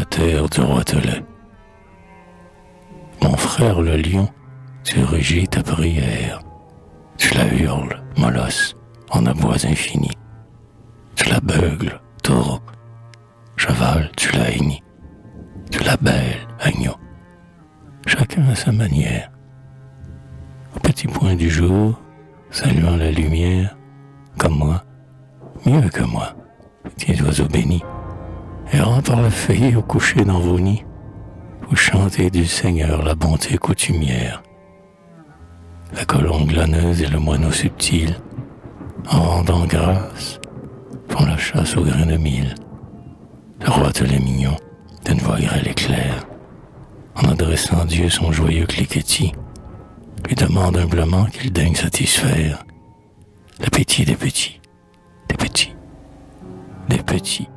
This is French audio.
terre du roitelet. Mon frère le lion, tu rugis ta prière. Tu la hurles, molosse, en abois infini. Tu la beugles, taureau. Cheval, tu la hennis. Tu la belles, agneau. Chacun à sa manière. Au petit point du jour, saluant la lumière, comme moi, mieux que moi, petits oiseaux bénis, errant par la feuille au coucher dans vos nids, vous chantez du Seigneur la bonté coutumière. La colombe glaneuse et le moineau subtil, en rendant grâce, font la chasse au grain de mille. Le roi les mignon, d'une voix grêle et en adressant Dieu son joyeux cliquetis, lui demande humblement qu'il daigne satisfaire l'appétit des petits, des petits, des petits.